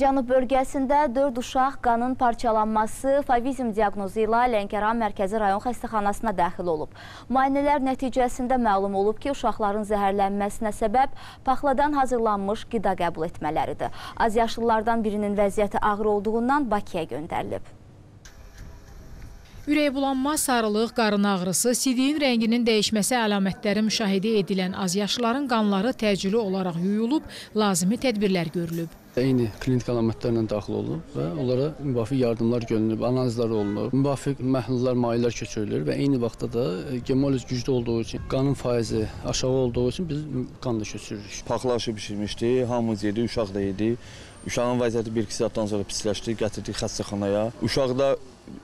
Cənub bölgəsində 4 uşaq qanın parçalanması favizm diaqnozu ilə Lənkəran Mərkəzi Rayon Xəstəxanasına daxil olub. Müayinələr nəticəsində məlum olub ki, uşaqların zəhərlənməsinə səbəb paxladan hazırlanmış qida qəbul etmələridir. Az yaşlılardan birinin vəziyyəti ağır olduğundan Bakıya göndərilib. Ürəkbulanma, sarılıq, qarın ağrısı, sidiyin rənginin dəyişməsi əlamətləri müşahidə edilən azyaşlıların qanları təcili olaraq yuyulub, lazımi tədbirlər görülüb. Eyni klinik əlamətlərlə daxil olub və onlara müvafiq yardımlar görülüb, analizlər olunur, müvafiq məhlullar, mayelər köçürülür və eyni vaxtda da gemoliz güclü olduğu üçün, qanın faizi aşağı olduğu üçün biz qan da köçürürük. Paxlaşı bişirmişdi, hamımız yedi, uşaq da yedi. Uşağın vəziyyəti 1-2 saatdan sonra pisləşdi, gətirdik xəstəxanaya. Uşaqda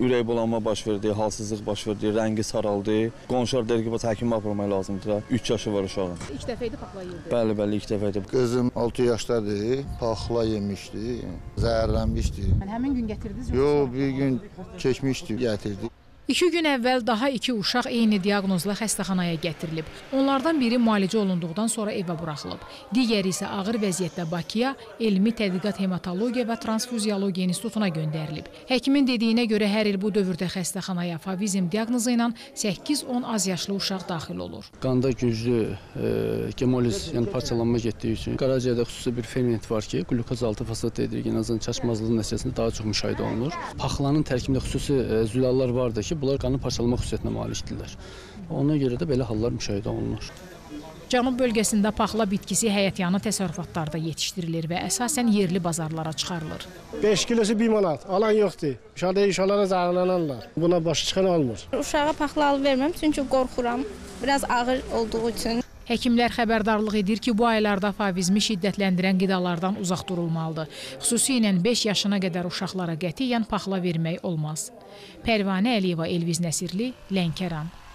ürək bulanma baş verdi, halsızlıq baş verdi, rəngi saraldı. Qonşular dedi ki, bəs həkimə aparmaq lazımdır. 3 yaşı var uşağın. İlk dəfə idi paxla yedi. Bəli, bəli, ilk dəfə idi. Qızım 6 yaşdadır, paxla yemişdi, zəhərlənmişdi. Yəni həmin gün gətirdiniz Yox, bir gün keçmişdi, gətirdik. İki gün əvvəl daha iki uşaq eyni diaqnozla xəstəxanaya gətirilib. Onlardan biri müalicə olunduqdan sonra evə buraxılıb. Digəri isə ağır vəziyyətdə Bakıya Elmi Tədqiqat Hematologiya və Transfuziologiya İnstitutuna göndərilib. Həkimin dediyinə görə hər il bu dövrdə xəstəxanaya favizm diaqnozu ilə 8-10 az yaşlı uşaq daxil olur. Qanda güclü e, gemoliz, yəni parçalanma getdiyi üçün qaraciyərdə xüsusi bir ferment var ki, glukoz altı fosfat dehidrogenazın çaşmazlığı nəticəsində daha çox müşahidə olunur. Paxlanın tərkibində xüsusi e, zülallar vardır ki, bunlar qanın parçalanma xüsusiyyətinə malikdirlər. Ona görə də belə hallar müşahidə olunur. Cənub bölgəsində paxla bitkisi həyətyanı təsərrüfatlarda yetişdirilir və əsasən yerli bazarlara çıxarılır. 5 kilosu 1 manat. Alan yoxdur. Uşaqda uşaqlara zəhərlənənlər. Buna başa çıxan olmur. Uşağa paxla alıb vermirəm çünki qorxuram. Biraz ağır olduğu üçün. Həkimlər xəbərdarlıq edir ki, bu aylarda favizmi şiddətləndirən qidalardan uzaq durulmalıdır. Xüsusilə 5 yaşına qədər uşaqlara qətiyyən paxla vermək olmaz. Pərvanə Əliyeva, Elviz Nəsirli, Lənkəran.